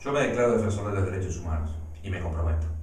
Yo me declaro defensor de los derechos humanos y me comprometo.